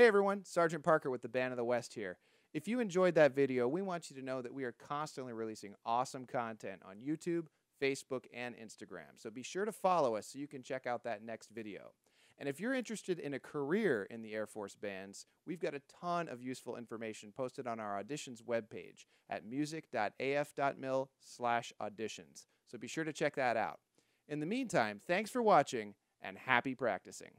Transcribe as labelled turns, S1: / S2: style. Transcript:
S1: Hey everyone, Sergeant Parker with the Band of the West here. If you enjoyed that video, we want you to know that we are constantly releasing awesome content on YouTube, Facebook, and Instagram. So be sure to follow us so you can check out that next video. And if you're interested in a career in the Air Force bands, we've got a ton of useful information posted on our auditions webpage at music.af.mil/auditions. So be sure to check that out. In the meantime, thanks for watching and happy practicing.